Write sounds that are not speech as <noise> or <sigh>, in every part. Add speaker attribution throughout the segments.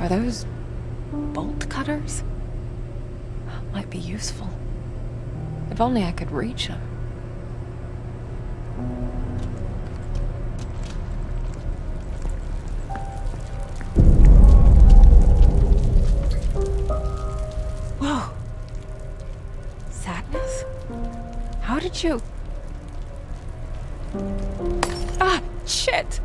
Speaker 1: Are those bolt cutters? Might be useful. If only I could reach them. Whoa. Sadness? How did you... Ah, shit!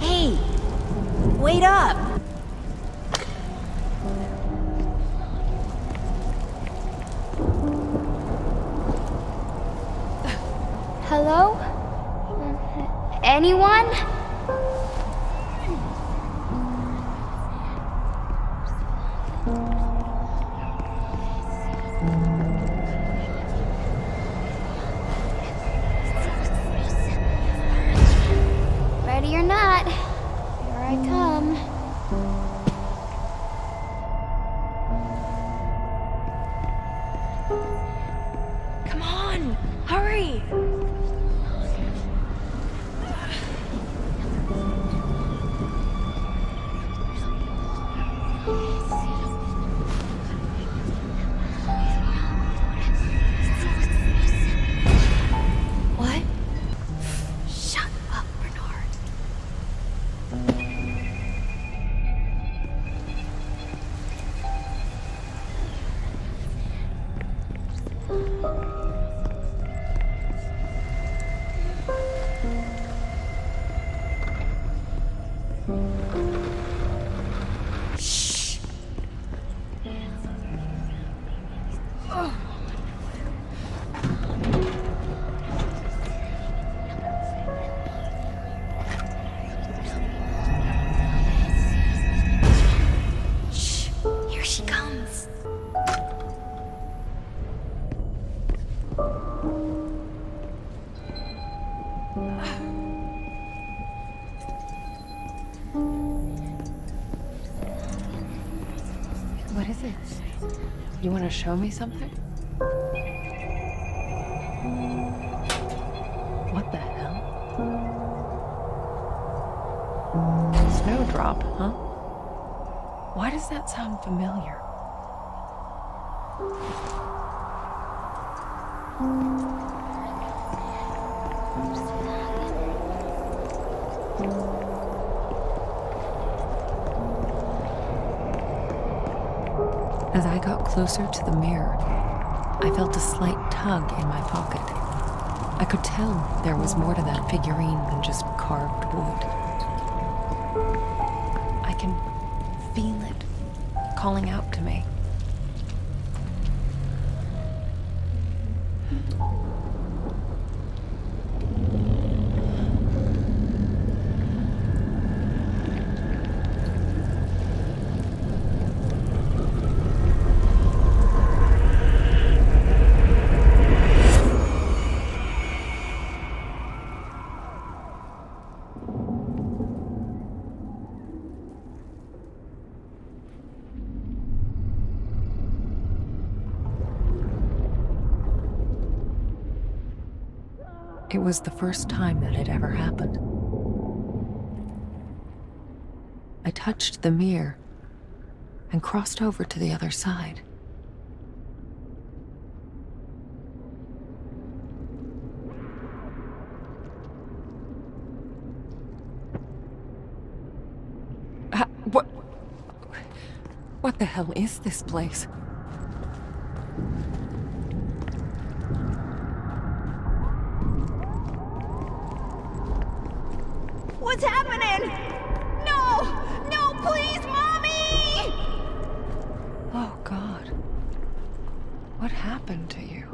Speaker 2: Hey! Wait up!
Speaker 3: Hello? Anyone?
Speaker 1: Want to show me something? What the hell? Snowdrop, huh? Why does that sound familiar? As I got closer to the mirror, I felt a slight tug in my pocket. I could tell there was more to that figurine than just carved wood. I can feel it calling out to me. Was the first time that had ever happened. I touched the mirror and crossed over to the other side. Uh, what? What the hell is this place? What happened to you?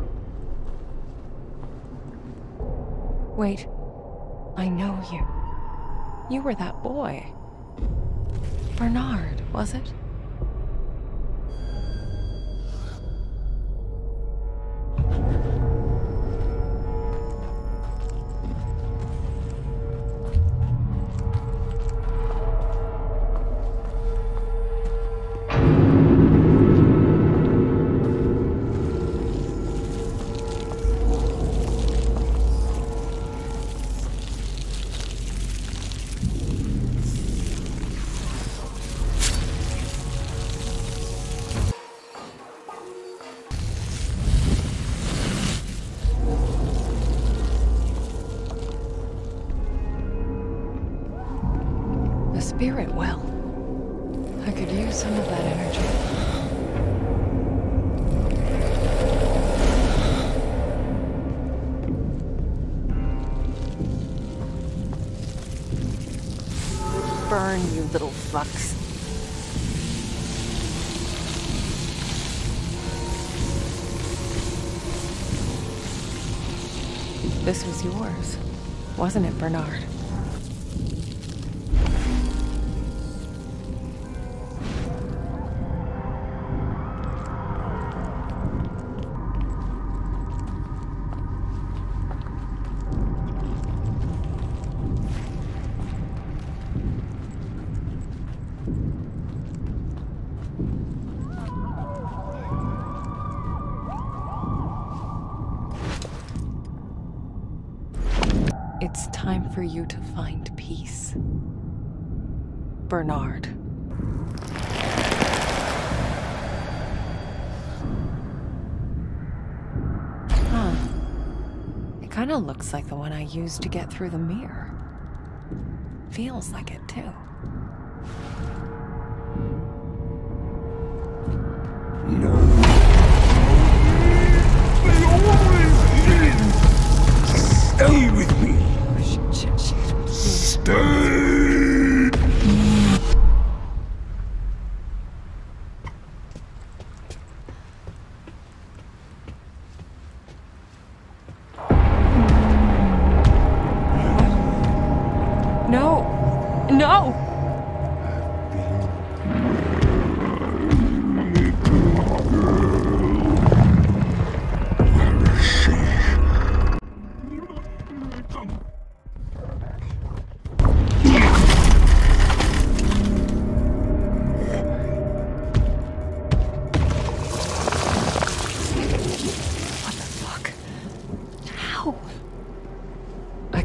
Speaker 1: Wait. I know you. You were that boy. Bernard, was it? Spirit well. I could use some of that energy. Burn, you little fucks. This was yours, wasn't it, Bernard? It's time for you to find peace. Bernard. Huh. It kind of looks like the one I used to get through the mirror. Feels like it, too.
Speaker 4: Stay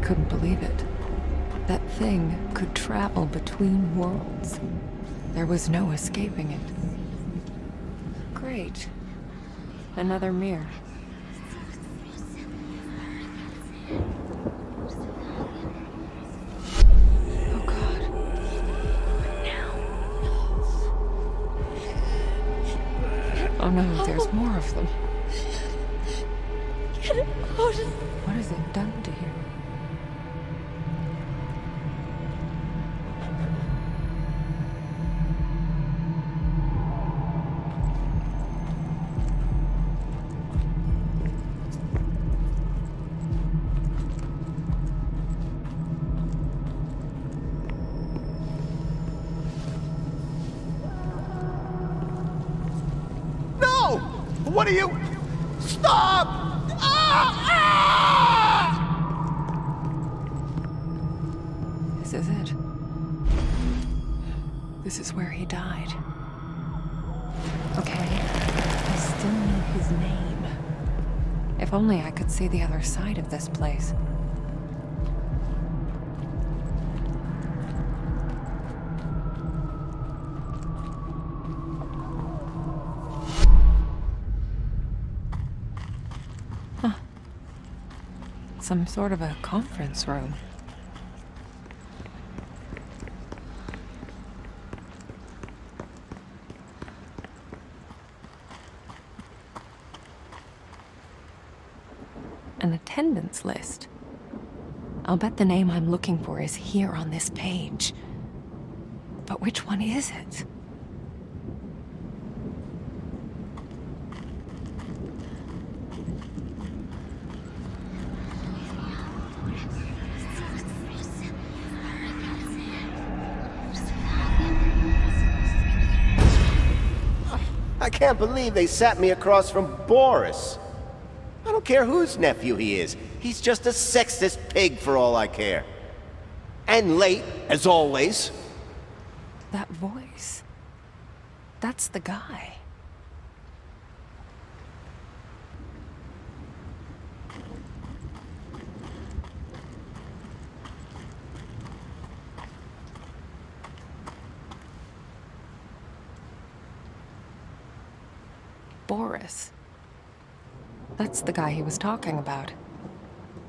Speaker 1: couldn't believe it. That thing could travel between worlds. There was no escaping it. Great. Another mirror. Oh. Oh no, there's more of them. What
Speaker 5: are you? Stop! Ah! Ah!
Speaker 1: This is it. This is where he died. Okay, I still need his name. If only I could see the other side of this place. Some sort of a conference room. an attendance list. I'll bet the name I'm looking for is here on this page. But which one is it?
Speaker 5: Can't believe they sat me across from Boris. I don't care whose nephew he is. He's just a sexist pig for all I care. And late, as always.
Speaker 1: That voice. That's the guy. That's the guy he was talking about.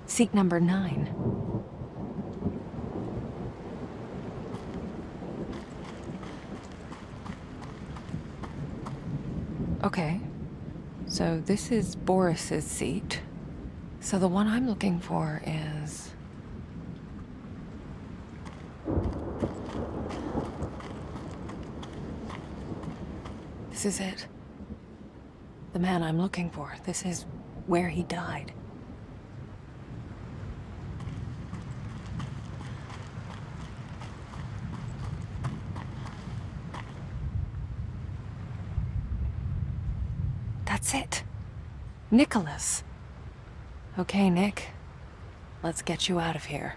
Speaker 1: Seat number nine.
Speaker 4: Okay. So this is Boris's seat. So the one I'm looking for is... This is it. The man I'm looking for. This is where he died. That's it. Nicholas. Okay, Nick. Let's get you out of here.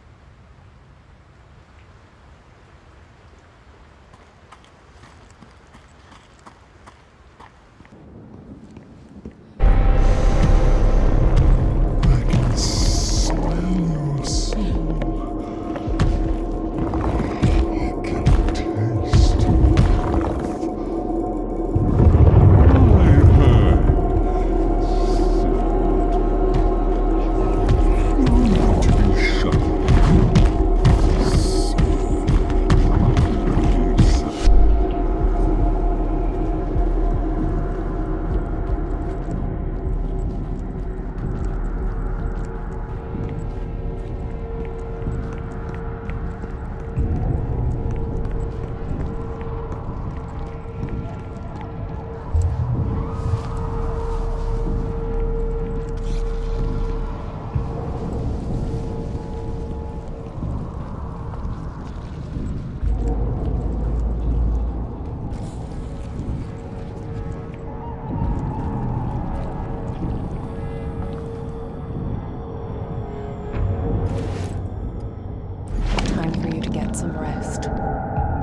Speaker 4: Get some rest.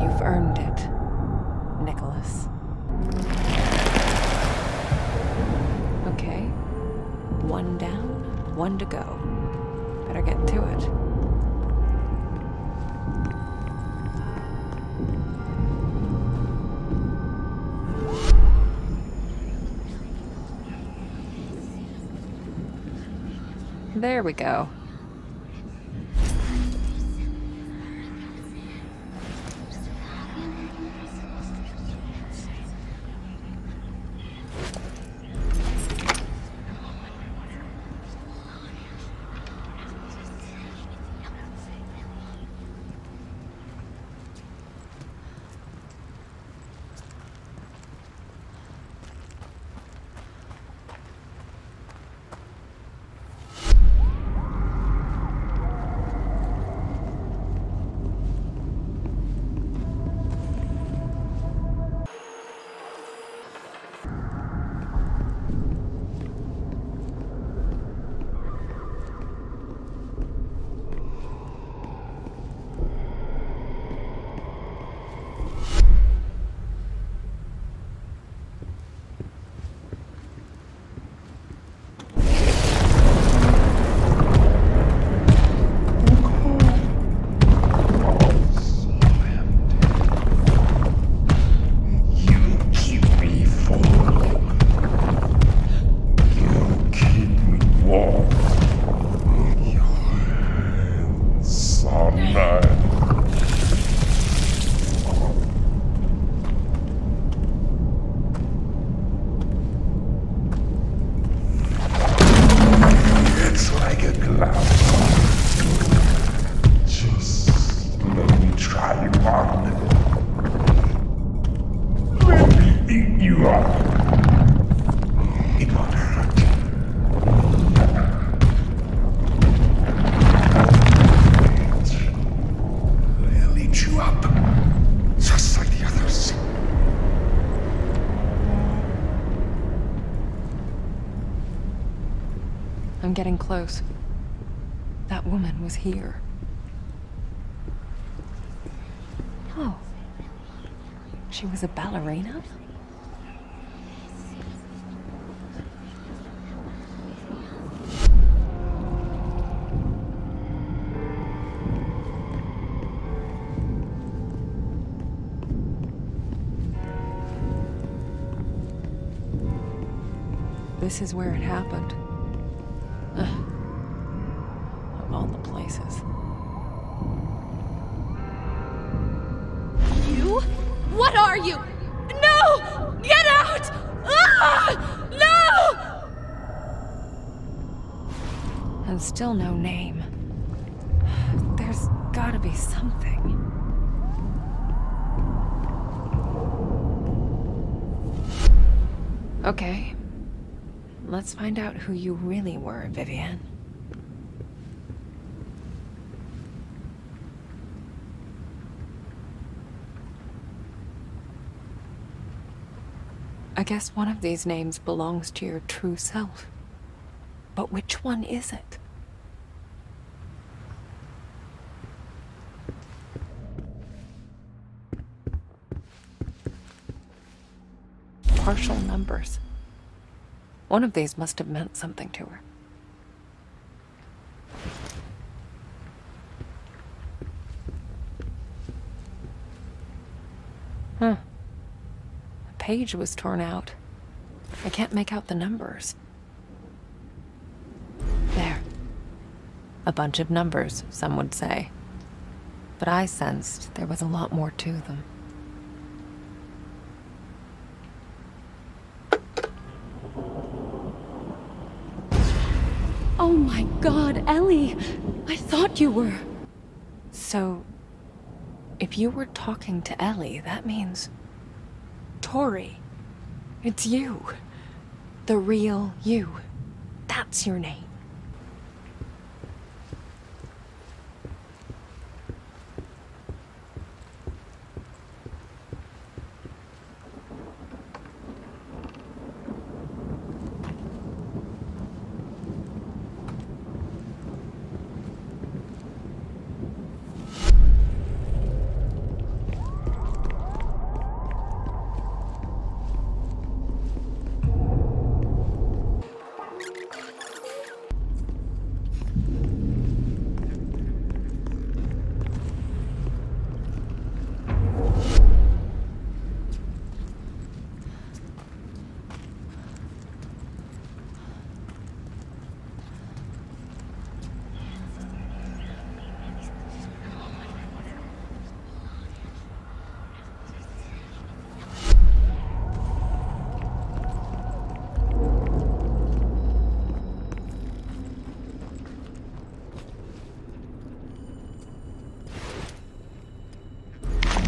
Speaker 4: You've earned it, Nicholas. Okay. One down, one to go. Better get to it. There we go. Getting close. That woman was here. Oh. She was a ballerina? This is where it happened.
Speaker 1: What are you? No! Get out! Ah!
Speaker 2: No!
Speaker 1: And still no name. There's gotta be something. Okay. Let's find out who you really were, Vivian. I guess one of these names belongs to your true self. But which one is it? Partial numbers. One of these must have meant something to her. Page was torn out. I can't make out the numbers. There. A bunch of numbers, some would say. But I sensed there was a lot more to them.
Speaker 2: Oh my god, Ellie! I thought you were.
Speaker 1: So, if you were talking to Ellie, that means. Tori. It's you. The real you. That's your name.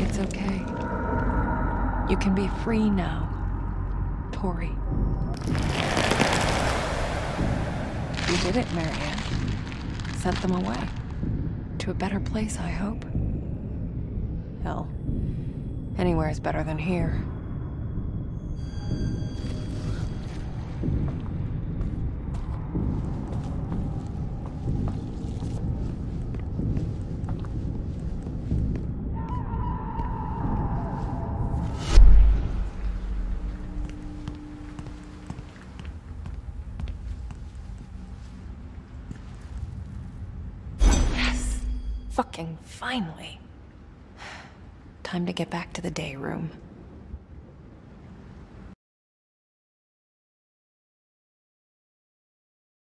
Speaker 1: It's okay. You can be free now, Tori. You did it, Marianne. Sent them away. To a better place, I hope. Hell, anywhere is better than here. Finally. <sighs> Time to get back to the day room.